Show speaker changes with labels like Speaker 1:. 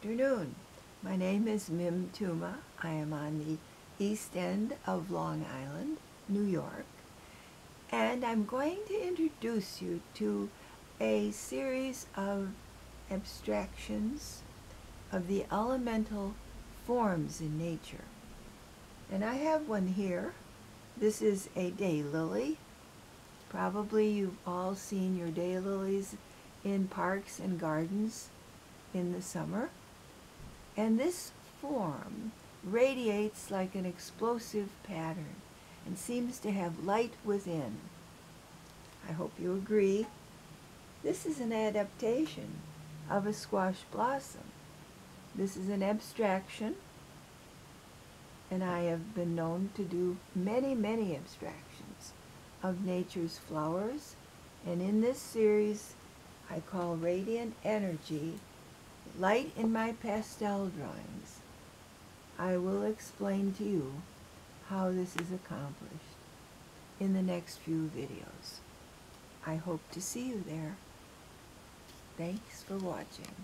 Speaker 1: afternoon. My name is Mym Tuma. I am on the east end of Long Island, New York, and I'm going to introduce you to a series of abstractions of the elemental forms in nature. And I have one here. This is a daylily. Probably you've all seen your daylilies in parks and gardens in the summer. And this form radiates like an explosive pattern and seems to have light within. I hope you agree. This is an adaptation of a squash blossom. This is an abstraction, and I have been known to do many, many abstractions of nature's flowers, and in this series I call Radiant Energy Light in my pastel drawings. I will explain to you how this is accomplished in the next few videos. I hope to see you there. Thanks for watching.